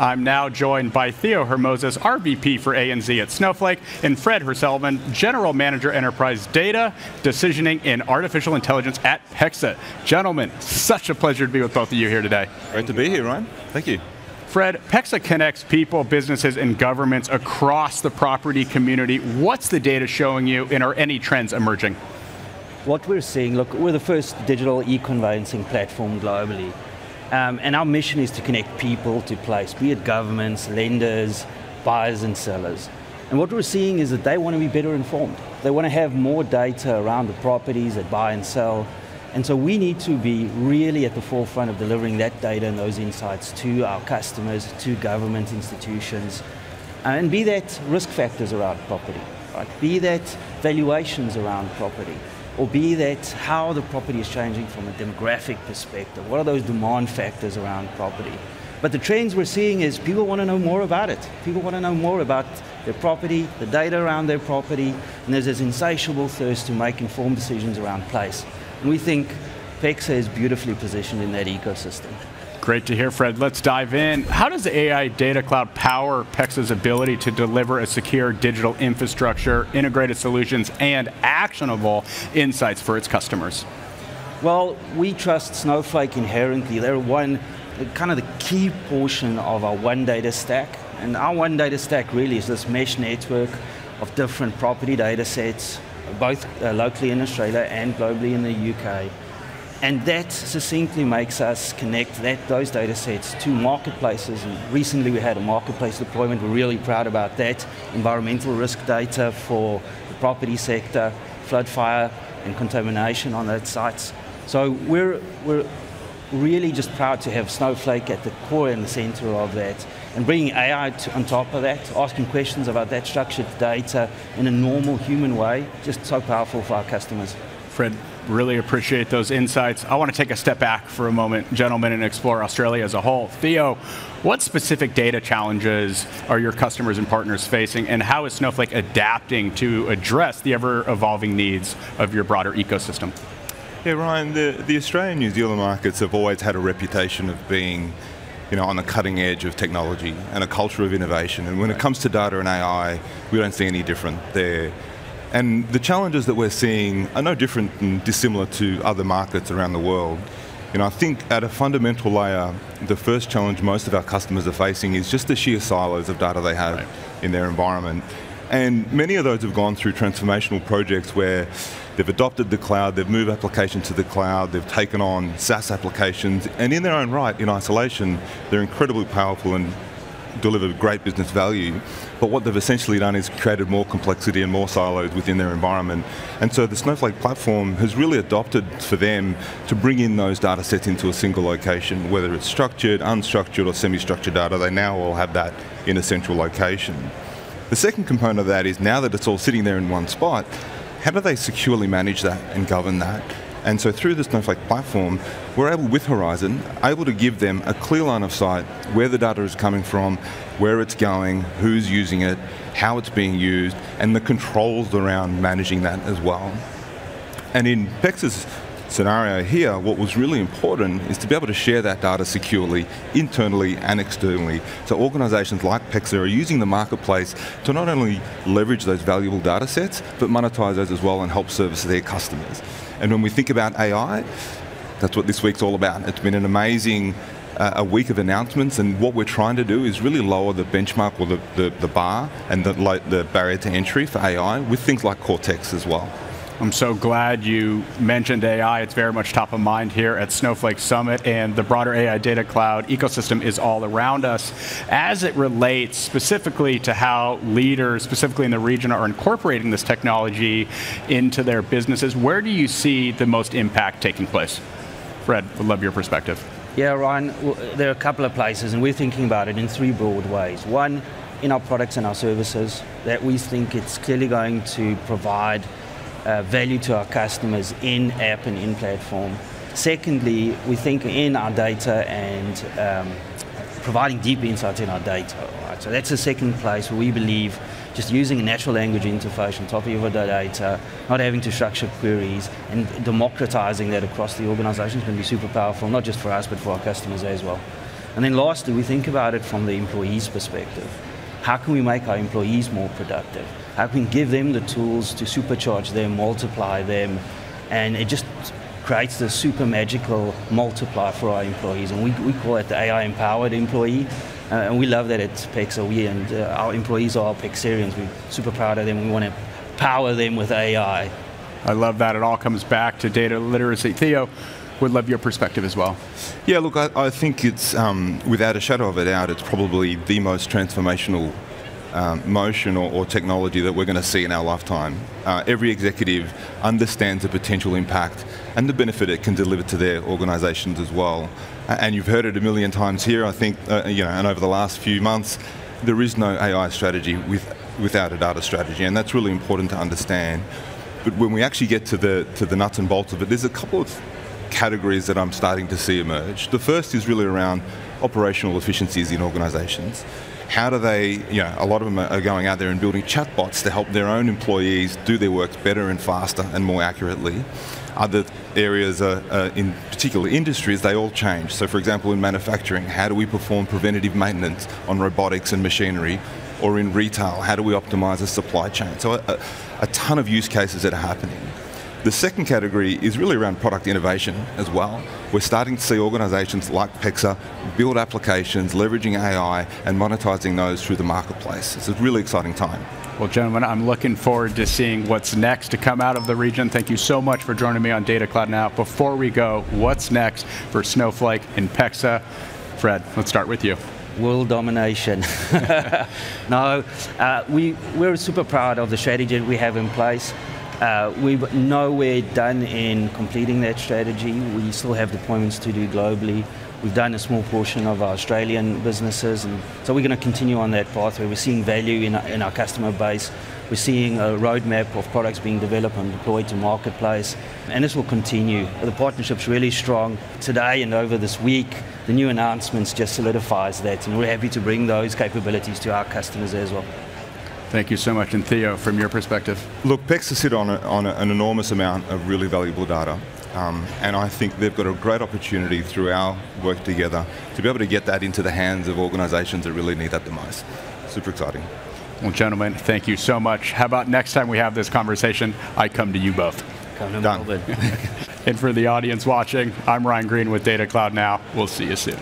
I'm now joined by Theo Hourmouzis, RVP for ANZ at Snowflake, and Fred Herselman, General Manager Enterprise Data, Decisioning, and Artificial Intelligence at Pexa. Gentlemen, such a pleasure to be with both of you here today. Great to be here, Ryan. Thank you. Fred, Pexa connects people, businesses, and governments across the property community. What's the data showing you, and are any trends emerging? What we're seeing, look, we're the first digital e-conveyancing platform globally. Um, and our mission is to connect people to place, be it governments, lenders, buyers and sellers. And what we're seeing is that they want to be better informed. They want to have more data around the properties that buy and sell. And so we need to be really at the forefront of delivering that data and those insights to our customers, to government institutions, and be that risk factors around property, right? Be that valuations around property or be that how the property is changing from a demographic perspective. What are those demand factors around property? But the trends we're seeing is people want to know more about it. People want to know more about their property, the data around their property, and there's this insatiable thirst to make informed decisions around place. And we think Pexa is beautifully positioned in that ecosystem. Great to hear, Fred. Let's dive in. How does the AI Data Cloud power Pexa's ability to deliver a secure digital infrastructure, integrated solutions, and actionable insights for its customers? Well, we trust Snowflake inherently. They're one, kind of the key portion of our one data stack. And our one data stack really is this mesh network of different property data sets, both uh, locally in Australia and globally in the UK. And that succinctly makes us connect that, those data sets to marketplaces. And recently we had a marketplace deployment. We're really proud about that. Environmental risk data for the property sector, flood, fire, and contamination on those sites. So we're, we're really just proud to have Snowflake at the core and the center of that. And bringing AI to, on top of that, asking questions about that structured data in a normal human way, just so powerful for our customers. Fred, really appreciate those insights. I want to take a step back for a moment, gentlemen, and explore Australia as a whole. Theo, what specific data challenges are your customers and partners facing, and how is Snowflake adapting to address the ever-evolving needs of your broader ecosystem? Yeah, Ryan, the, the Australian New Zealand markets have always had a reputation of being you know, on the cutting edge of technology and a culture of innovation. And when right. it comes to data and AI, we don't see any different there. And the challenges that we're seeing are no different and dissimilar to other markets around the world. You know, I think at a fundamental layer, the first challenge most of our customers are facing is just the sheer silos of data they have right. in their environment. And many of those have gone through transformational projects where they've adopted the cloud, they've moved applications to the cloud, they've taken on SaaS applications, and in their own right, in isolation, they're incredibly powerful and deliver great business value. But what they've essentially done is created more complexity and more silos within their environment. And so the Snowflake platform has really adopted for them to bring in those data sets into a single location, whether it's structured, unstructured, or semi-structured data, they now all have that in a central location. The second component of that is now that it's all sitting there in one spot, how do they securely manage that and govern that? And so through the Snowflake platform, we're able, with Horizon, able to give them a clear line of sight where the data is coming from, where it's going, who's using it, how it's being used, and the controls around managing that as well. And in Pexa's scenario here, what was really important is to be able to share that data securely, internally and externally. So organizations like Pexa are using the marketplace to not only leverage those valuable data sets, but monetize those as well and help service their customers. And when we think about AI, that's what this week's all about. It's been an amazing uh, a week of announcements, and what we're trying to do is really lower the benchmark or the, the, the bar and the, the barrier to entry for AI with things like Cortex as well. I'm so glad you mentioned AI. It's very much top of mind here at Snowflake Summit, and the broader AI Data Cloud ecosystem is all around us. As it relates specifically to how leaders, specifically in the region, are incorporating this technology into their businesses, where do you see the most impact taking place? Fred, would love your perspective. Yeah, Ryan, there are a couple of places, and we're thinking about it in three broad ways. One, in our products and our services, that we think it's clearly going to provide uh, value to our customers in app and in platform. Secondly, we think in our data and um, providing deep insights in our data. Right? So that's the second place where we believe just using a natural language interface on top of your data, not having to structure queries, and democratizing that across the organization is going to be super powerful, not just for us, but for our customers as well. And then lastly, we think about it from the employee's perspective. How can we make our employees more productive? How can we give them the tools to supercharge them, multiply them, and it just creates this super magical multiplier for our employees. And we, we call it the AI empowered employee. Uh, and we love that at Pexa. We and uh, our employees are Pexarians. We're super proud of them. We want to power them with AI. I love that. It all comes back to data literacy. Theo, would love your perspective as well. Yeah, look, I, I think it's, um, without a shadow of a doubt, it's probably the most transformational um, motion or, or, technology that we're going to see in our lifetime. Uh, every executive understands the potential impact and the benefit it can deliver to their organisations as well. And you've heard it a million times here, I think, uh, you know, and over the last few months, there is no AI strategy with, without a data strategy, and that's really important to understand. But when we actually get to the, to the nuts and bolts of it, there's a couple of categories that I'm starting to see emerge. The first is really around operational efficiencies in organisations. How do they, you know, a lot of them are going out there and building chatbots to help their own employees do their work better and faster and more accurately. Other areas, are, uh, in particular industries, they all change. So, for example, in manufacturing, how do we perform preventative maintenance on robotics and machinery? Or in retail, how do we optimize a supply chain? So, a, a ton of use cases that are happening. The second category is really around product innovation as well. We're starting to see organisations like Pexa build applications, leveraging AI and monetising those through the marketplace. It's a really exciting time. Well, gentlemen, I'm looking forward to seeing what's next to come out of the region. Thank you so much for joining me on Data Cloud Now. Before we go, what's next for Snowflake and Pexa? Fred, let's start with you world domination. no, uh, we, we're super proud of the strategy we have in place. Uh, we're nowhere done in completing that strategy. We still have deployments to do globally. We've done a small portion of our Australian businesses, and so we're going to continue on that pathway. We're seeing value in our, in our customer base. We're seeing a roadmap of products being developed and deployed to marketplace, and this will continue. The partnership's really strong. Today and over this week, the new announcements just solidifies that, and we're happy to bring those capabilities to our customers as well. Thank you so much. And Theo, from your perspective? Look, Pexa sit on, a, on a, an enormous amount of really valuable data. Um, and I think they've got a great opportunity through our work together to be able to get that into the hands of organisations that really need that the most. Super exciting. Well, gentlemen, thank you so much. How about next time we have this conversation, I come to you both. Come to Done. and for the audience watching, I'm Ryan Green with Data Cloud Now. We'll see you soon.